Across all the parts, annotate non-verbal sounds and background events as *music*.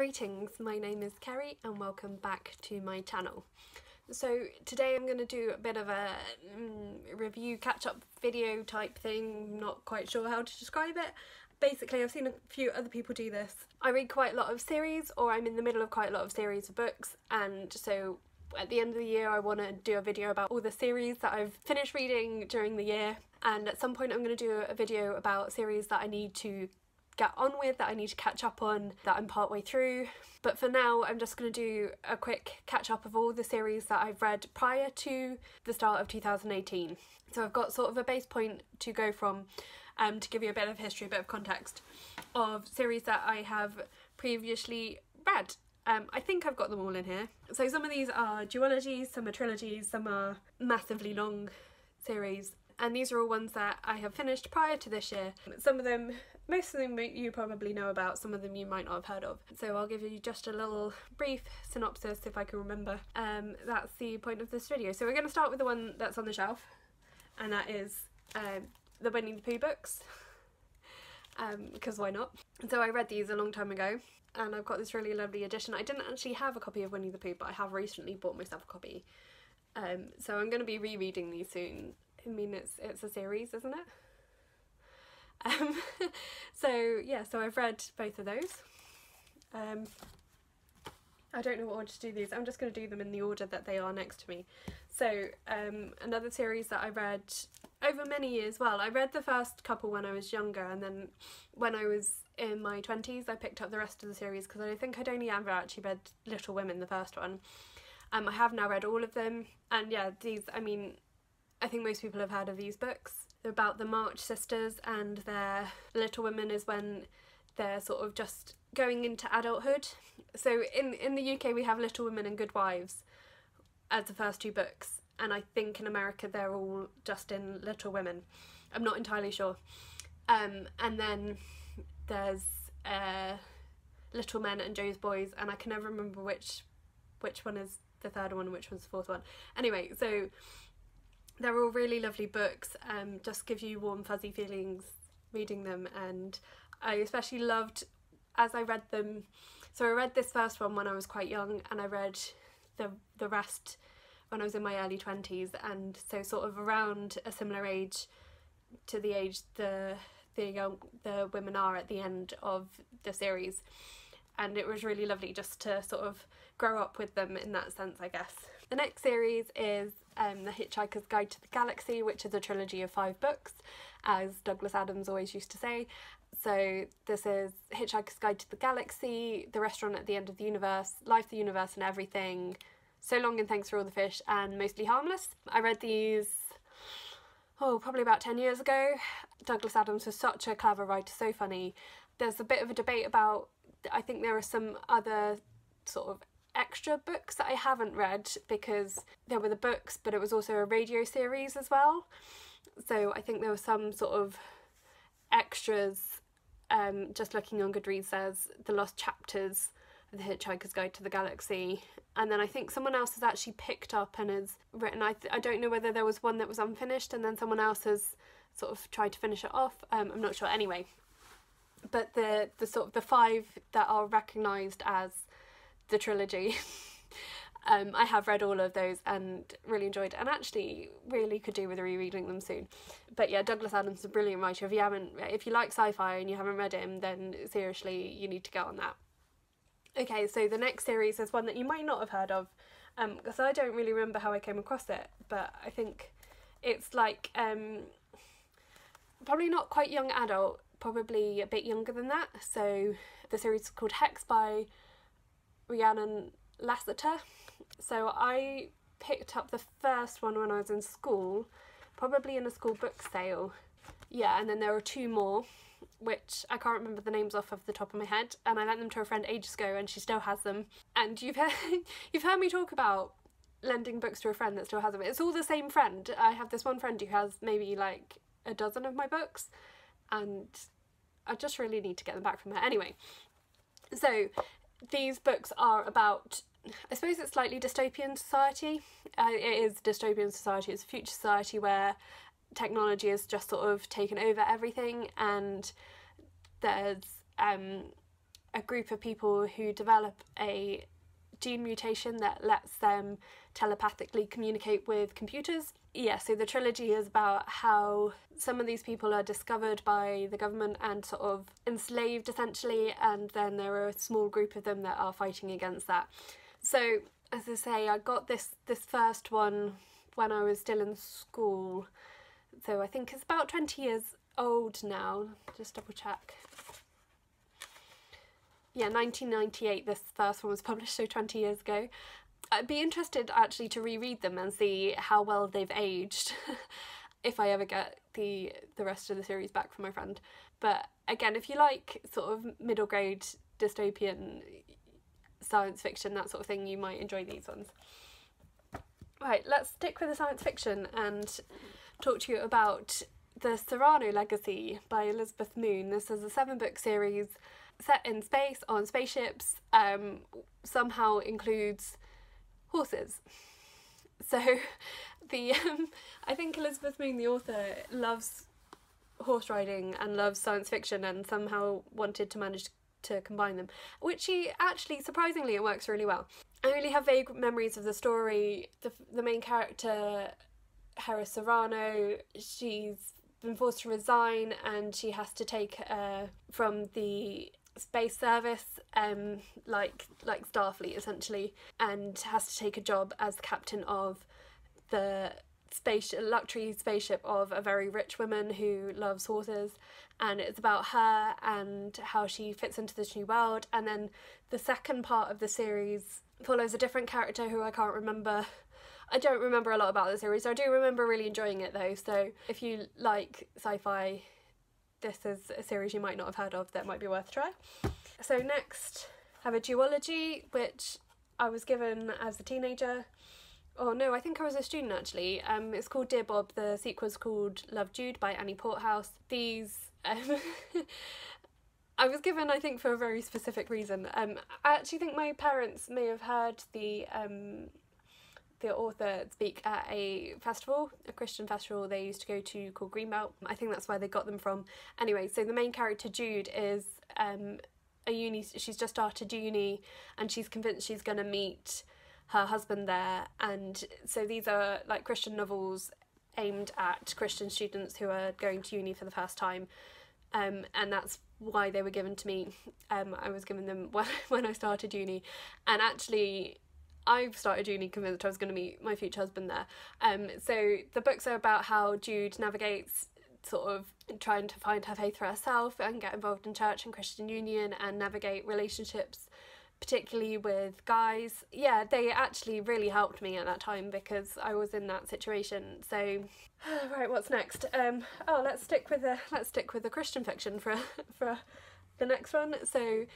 Greetings, my name is Ceri and welcome back to my channel. So today I'm going to do a bit of a mm, review catch-up video type thing, not quite sure how to describe it. Basically I've seen a few other people do this. I read quite a lot of series or I'm in the middle of quite a lot of series of books and so at the end of the year I want to do a video about all the series that I've finished reading during the year and at some point I'm going to do a video about series that I need to get on with, that I need to catch up on, that I'm partway through. But for now, I'm just going to do a quick catch up of all the series that I've read prior to the start of 2018. So I've got sort of a base point to go from um, to give you a bit of history, a bit of context of series that I have previously read. Um, I think I've got them all in here. So some of these are duologies, some are trilogies, some are massively long series and these are all ones that I have finished prior to this year. Some of them most of them you probably know about, some of them you might not have heard of. So I'll give you just a little brief synopsis if I can remember. Um, that's the point of this video. So we're going to start with the one that's on the shelf, and that is um, the Winnie the Pooh books, because *laughs* um, why not? So I read these a long time ago, and I've got this really lovely edition. I didn't actually have a copy of Winnie the Pooh, but I have recently bought myself a copy. Um, so I'm going to be rereading these soon. I mean, it's it's a series, isn't it? Um, *laughs* so yeah, so I've read both of those. Um, I don't know what order to do these. I'm just going to do them in the order that they are next to me. So um, another series that I read over many years. Well, I read the first couple when I was younger, and then when I was in my twenties, I picked up the rest of the series because I think I'd only ever actually read Little Women, the first one. Um, I have now read all of them, and yeah, these. I mean, I think most people have heard of these books They're about the March sisters and their Little Women is when they're sort of just going into adulthood. So in in the UK we have Little Women and Good Wives as the first two books and I think in America they're all just in Little Women. I'm not entirely sure. Um, and then there's uh, Little Men and Jo's Boys and I can never remember which which one is the third one and which one's the fourth one. Anyway, so they're all really lovely books, um, just give you warm fuzzy feelings reading them and I especially loved as I read them so I read this first one when I was quite young and I read the the rest when I was in my early 20s and so sort of around a similar age to the age the the young the women are at the end of the series and it was really lovely just to sort of grow up with them in that sense I guess. The next series is um, The Hitchhiker's Guide to the Galaxy, which is a trilogy of five books, as Douglas Adams always used to say. So this is Hitchhiker's Guide to the Galaxy, The Restaurant at the End of the Universe, Life, the Universe and Everything, So Long and Thanks for All the Fish, and Mostly Harmless. I read these, oh, probably about 10 years ago. Douglas Adams was such a clever writer, so funny. There's a bit of a debate about, I think there are some other sort of extra books that I haven't read because there were the books but it was also a radio series as well. So I think there were some sort of extras um, just looking on Goodreads says the lost chapters of the Hitchhiker's Guide to the Galaxy and then I think someone else has actually picked up and has written I, I don't know whether there was one that was unfinished and then someone else has sort of tried to finish it off um, I'm not sure. Anyway but the the sort of the five that are recognised as the trilogy. *laughs* um, I have read all of those and really enjoyed and actually really could do with rereading them soon. But yeah, Douglas Adams is a brilliant writer. If you haven't, if you like sci-fi and you haven't read him, then seriously, you need to get on that. Okay, so the next series is one that you might not have heard of, because um, I don't really remember how I came across it, but I think it's like um, probably not quite young adult, probably a bit younger than that. So the series is called Hex by Rhiannon Lassiter. So I picked up the first one when I was in school, probably in a school book sale. Yeah, and then there were two more, which I can't remember the names off of the top of my head, and I lent them to a friend ages ago, and she still has them. And you've heard, *laughs* you've heard me talk about lending books to a friend that still has them. It's all the same friend. I have this one friend who has maybe like a dozen of my books, and I just really need to get them back from her. Anyway, so these books are about I suppose it's slightly dystopian society. Uh, it is dystopian society. It's a future society where technology has just sort of taken over everything, and there's um, a group of people who develop a gene mutation that lets them telepathically communicate with computers. Yeah, so the trilogy is about how some of these people are discovered by the government and sort of enslaved essentially, and then there are a small group of them that are fighting against that. So, as I say, I got this this first one when I was still in school. So I think it's about 20 years old now. Just double check. Yeah, 1998 this first one was published, so 20 years ago. I'd be interested actually to reread them and see how well they've aged *laughs* if I ever get the the rest of the series back from my friend. But again, if you like sort of middle grade dystopian science fiction, that sort of thing, you might enjoy these ones. Right, let's stick with the science fiction and talk to you about The Serrano Legacy by Elizabeth Moon. This is a seven book series set in space on spaceships, um, somehow includes horses. So, the um, I think Elizabeth Moon, the author, loves horse riding and loves science fiction, and somehow wanted to manage to combine them, which she actually surprisingly it works really well. I only have vague memories of the story. The the main character, Hera Serrano, she's been forced to resign and she has to take uh, from the space service um like like starfleet essentially and has to take a job as captain of the space luxury spaceship of a very rich woman who loves horses and it's about her and how she fits into this new world and then the second part of the series follows a different character who I can't remember. I don't remember a lot about the series I do remember really enjoying it though so if you like sci-fi this is a series you might not have heard of that might be worth a try. So next, have a duology, which I was given as a teenager. Oh no, I think I was a student actually. Um, it's called Dear Bob. The sequel's called Love Jude by Annie Porthouse. These, um, *laughs* I was given, I think, for a very specific reason. Um, I actually think my parents may have heard the um, the author speak at a festival, a Christian festival they used to go to called Greenbelt. I think that's where they got them from. Anyway, so the main character Jude is um, a uni. She's just started uni, and she's convinced she's going to meet her husband there. And so these are like Christian novels aimed at Christian students who are going to uni for the first time. Um, and that's why they were given to me. Um, I was given them *laughs* when, when I started uni, and actually I've started uni convinced I was going to meet my future husband there. Um, so the books are about how Jude navigates sort of trying to find her faith for herself and get involved in church and Christian union and navigate relationships particularly with guys. Yeah, they actually really helped me at that time because I was in that situation. So *sighs* right, what's next? Um oh, let's stick with the let's stick with the Christian fiction for *laughs* for the next one. So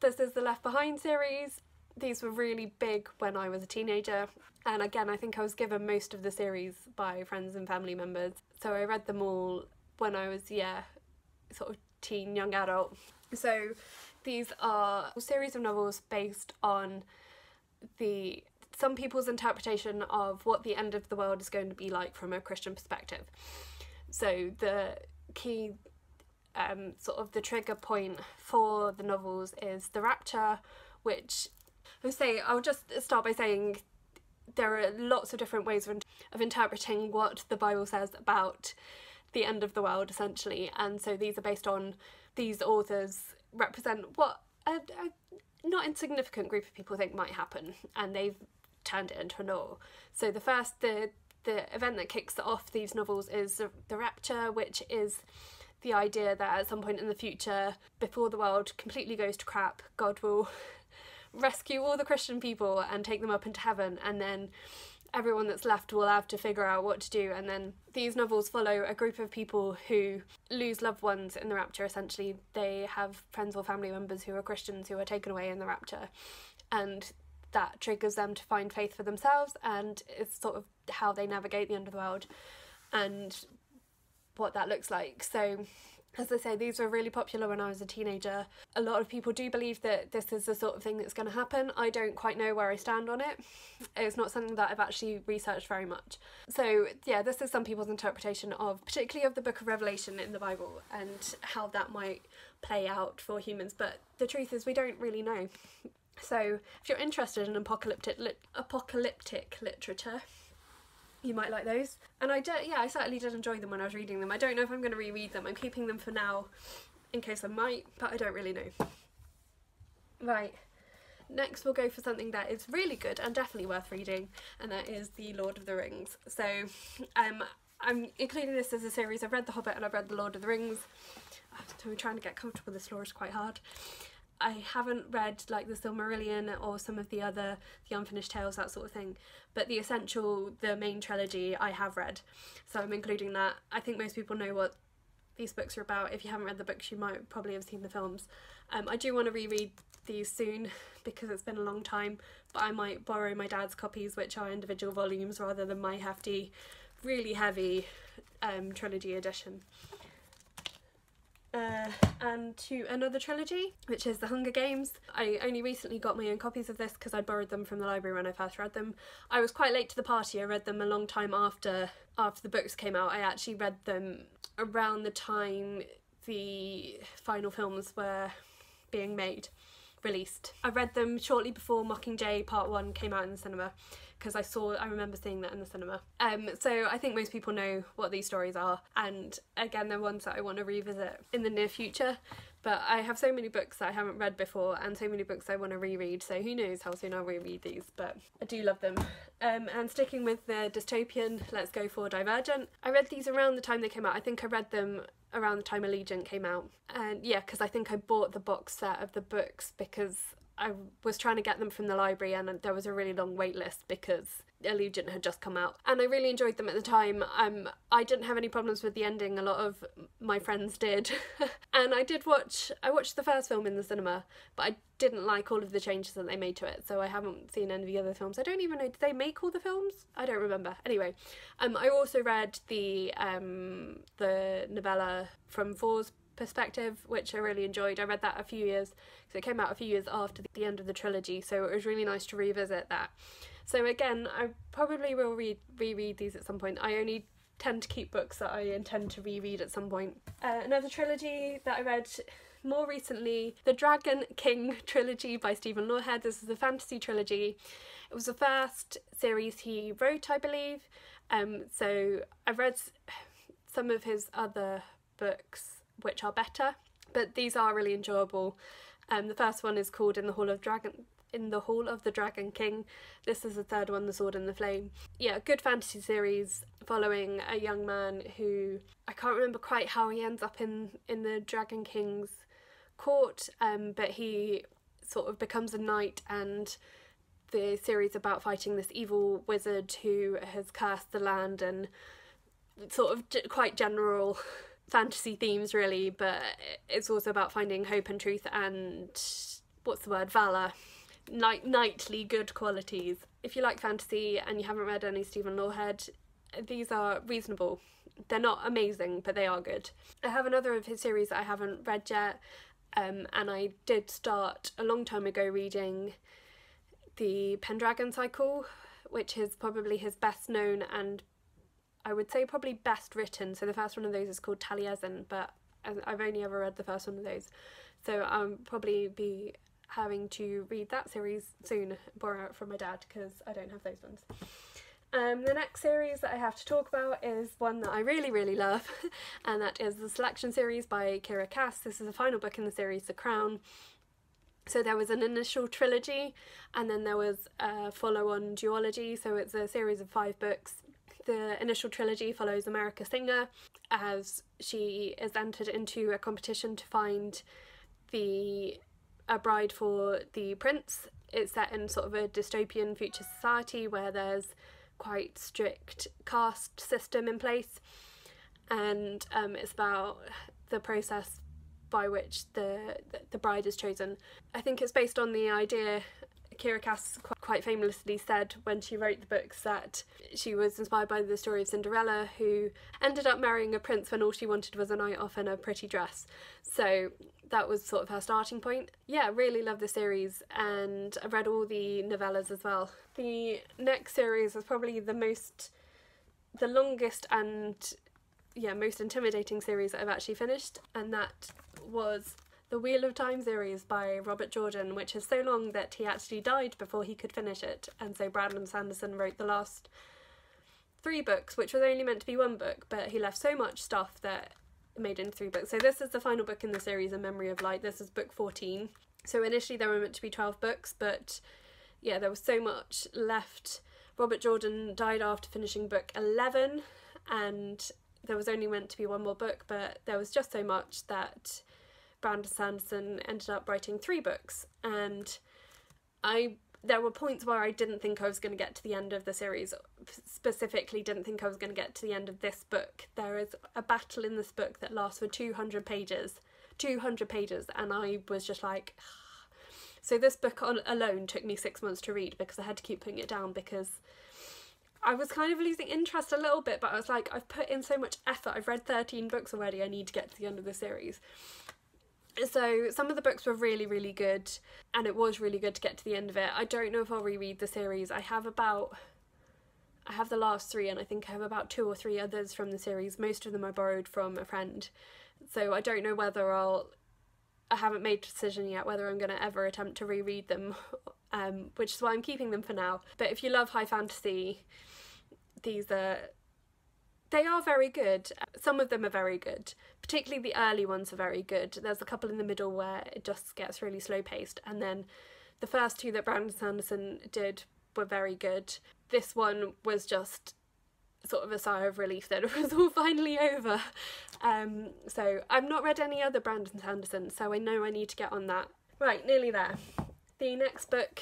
this is the Left Behind series these were really big when I was a teenager, and again, I think I was given most of the series by friends and family members. So I read them all when I was, yeah, sort of teen, young adult. So these are a series of novels based on the some people's interpretation of what the end of the world is going to be like from a Christian perspective. So the key um, sort of the trigger point for the novels is the rapture, which I say I'll just start by saying there are lots of different ways of, of interpreting what the Bible says about the end of the world, essentially, and so these are based on these authors represent what a, a not insignificant group of people think might happen, and they've turned it into a novel. So the first the the event that kicks off these novels is the, the rapture, which is the idea that at some point in the future, before the world completely goes to crap, God will rescue all the Christian people and take them up into heaven, and then everyone that's left will have to figure out what to do. And then these novels follow a group of people who lose loved ones in the rapture. Essentially, they have friends or family members who are Christians who are taken away in the rapture, and that triggers them to find faith for themselves, and it's sort of how they navigate the end of the world and what that looks like. So as I say, these were really popular when I was a teenager. A lot of people do believe that this is the sort of thing that's going to happen. I don't quite know where I stand on it. It's not something that I've actually researched very much. So, yeah, this is some people's interpretation of, particularly of the book of Revelation in the Bible and how that might play out for humans, but the truth is we don't really know. *laughs* So if you're interested in apocalyptic apocalyptic literature, you might like those. And I did, yeah, I certainly did enjoy them when I was reading them. I don't know if I'm going to reread them. I'm keeping them for now, in case I might, but I don't really know. Right. Next, we'll go for something that is really good and definitely worth reading, and that is The Lord of the Rings. So, um, I'm including this as a series. I've read The Hobbit and I've read The Lord of the Rings. *sighs* I'm trying to get comfortable with this lore is quite hard. I haven't read like the Silmarillion or some of the other the unfinished tales that sort of thing but the essential the main trilogy I have read. So I'm including that. I think most people know what these books are about. If you haven't read the books you might probably have seen the films. Um, I do want to reread these soon *laughs* because it's been a long time but I might borrow my dad's copies which are individual volumes rather than my hefty really heavy um, trilogy edition uh, and to another trilogy, which is The Hunger Games. I only recently got my own copies of this because I borrowed them from the library when I first read them. I was quite late to the party. I read them a long time after after the books came out. I actually read them around the time the final films were being made, released. I read them shortly before Mockingjay Part 1 came out in the cinema because I saw I remember seeing that in the cinema. Um, so I think most people know what these stories are, and again, they're ones that I want to revisit in the near future. But I have so many books that I haven't read before, and so many books I want to reread. So who knows how soon I'll reread these? But I do love them. Um, and sticking with the dystopian, let's go for Divergent. I read these around the time they came out. I think I read them around the time Allegiant came out. And yeah, because I think I bought the box set of the books because I was trying to get them from the library and there was a really long wait list because Allegiant had just come out and I really enjoyed them at the time. Um, I didn't have any problems with the ending. A lot of my friends did, *laughs* and I did watch. I watched the first film in the cinema, but I didn't like all of the changes that they made to it. So I haven't seen any of the other films. I don't even know. Did they make all the films? I don't remember. Anyway, um, I also read the um the novella from Four's perspective, which I really enjoyed. I read that a few years because it came out a few years after the end of the trilogy, so it was really nice to revisit that. So again, I probably will read reread these at some point. I only tend to keep books that I intend to reread at some point. Uh, another trilogy that I read more recently, the Dragon King trilogy by Stephen Lawhead. This is a fantasy trilogy. It was the first series he wrote, I believe. Um, so I've read *sighs* some of his other books which are better, but these are really enjoyable. Um, the first one is called In the Hall of Dragon. In the Hall of the Dragon King. This is the third one, The Sword and the Flame. Yeah, good fantasy series following a young man who I can't remember quite how he ends up in in the Dragon King's court, um, but he sort of becomes a knight and the series about fighting this evil wizard who has cursed the land and sort of quite general *laughs* fantasy themes really, but it's also about finding hope and truth and what's the word valor, Knight- knightly good qualities. If you like fantasy and you haven't read any Stephen Lawhead these are reasonable. They're not amazing, but they are good. I have another of his series that I haven't read yet, um, and I did start a long time ago reading the Pendragon Cycle, which is probably his best known and I would say probably best written. So the first one of those is called Taliesin, but I've only ever read the first one of those. So I'll probably be having to read that series soon, borrow it from my dad because I don't have those ones. Um, the next series that I have to talk about is one that I really, really love, *laughs* and that is the Selection series by Kiera Cass. This is the final book in the series, The Crown. So there was an initial trilogy, and then there was a follow-on duology. So it's a series of five books the initial trilogy follows America Singer as she is entered into a competition to find the a bride for the prince. It's set in sort of a dystopian future society where there's quite strict caste system in place, and um, it's about the process by which the the bride is chosen. I think it's based on the idea Kiera Cass quite famously said when she wrote the books that she was inspired by the story of Cinderella, who ended up marrying a prince when all she wanted was a night off and a pretty dress. So that was sort of her starting point. Yeah, really love the series, and I've read all the novellas as well. The next series is probably the most, the longest and yeah, most intimidating series that I've actually finished, and that was the Wheel of Time series by Robert Jordan, which is so long that he actually died before he could finish it, and so Brandon Sanderson wrote the last three books, which was only meant to be one book, but he left so much stuff that made into three books. So this is the final book in the series, A Memory of Light. This is book 14. So initially there were meant to be 12 books, but yeah, there was so much left. Robert Jordan died after finishing book 11, and there was only meant to be one more book, but there was just so much that Brandon Sanderson ended up writing three books. And I there were points where I didn't think I was going to get to the end of the series. Specifically, didn't think I was going to get to the end of this book. There is a battle in this book that lasts for 200 pages. 200 pages, and I was just like. So, this book on, alone took me six months to read because I had to keep putting it down because I was kind of losing interest a little bit, but I was like, I've put in so much effort. I've read 13 books already. I need to get to the end of the series. So some of the books were really, really good, and it was really good to get to the end of it. I don't know if I'll reread the series. I have about I have the last three, and I think I have about two or three others from the series. Most of them I borrowed from a friend, so I don't know whether I'll. I haven't made a decision yet whether I'm going to ever attempt to reread them, *laughs* um, which is why I'm keeping them for now. But if you love high fantasy, these are they are very good. Some of them are very good. Particularly the early ones are very good. There's a couple in the middle where it just gets really slow paced, and then the first two that Brandon Sanderson did were very good. This one was just sort of a sigh of relief that *laughs* it was all finally over. Um, so I've not read any other Brandon Sanderson, so I know I need to get on that. Right, nearly there. The next book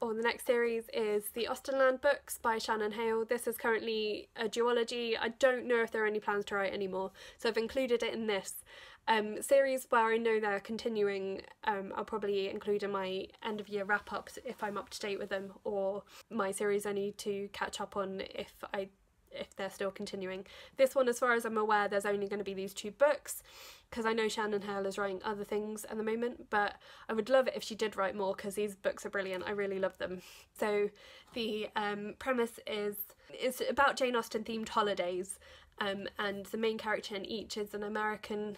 or the next series is the Austenland books by Shannon Hale. This is currently a duology. I don't know if there are any plans to write anymore, so I've included it in this. Um, series where I know they're continuing, um, I'll probably include in my end of year wrap ups if I'm up to date with them, or my series I need to catch up on if I if they're still continuing. This one, as far as I'm aware, there's only going to be these two books because I know Shannon Hale is writing other things at the moment, but I would love it if she did write more because these books are brilliant. I really love them. So the um, premise is it's about Jane Austen themed holidays, um, and the main character in each is an American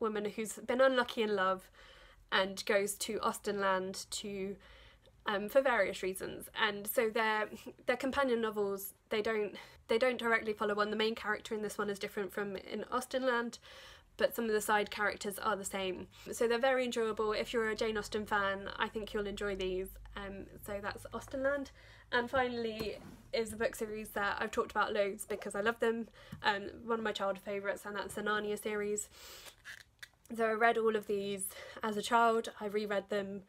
woman who's been unlucky in love and goes to Austenland to um, for various reasons. And so their their companion novels they don't they don't directly follow one. The main character in this one is different from in Austenland, but some of the side characters are the same. So they're very enjoyable. If you're a Jane Austen fan, I think you'll enjoy these. Um, so that's Austenland. And finally is a book series that I've talked about loads because I love them. Um, one of my childhood favourites, and that's the Narnia series. So I read all of these as a child. I reread them.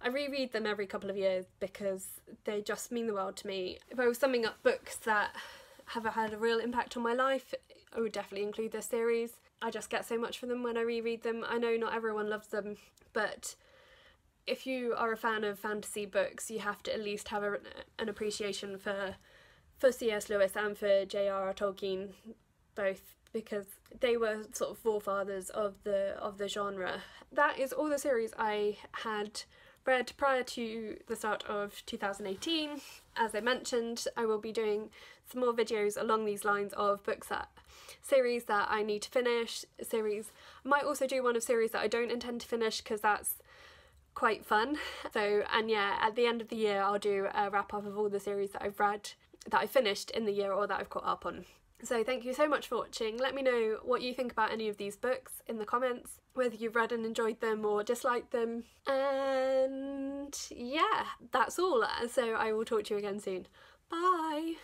I reread them every couple of years because they just mean the world to me. If I was summing up books that have had a real impact on my life, I would definitely include this series. I just get so much from them when I reread them. I know not everyone loves them, but if you are a fan of fantasy books, you have to at least have a, an appreciation for for C.S. Lewis and for J.R.R. Tolkien, both because they were sort of forefathers of the of the genre. That is all the series I had read prior to the start of 2018. As I mentioned, I will be doing some more videos along these lines of books that series that I need to finish, series. I might also do one of series that I don't intend to finish because that's quite fun. So, and yeah, at the end of the year, I'll do a wrap up of all the series that I've read, that I finished in the year or that I've caught up on. So, thank you so much for watching. Let me know what you think about any of these books in the comments, whether you've read and enjoyed them or disliked them. And yeah, that's all. So, I will talk to you again soon. Bye!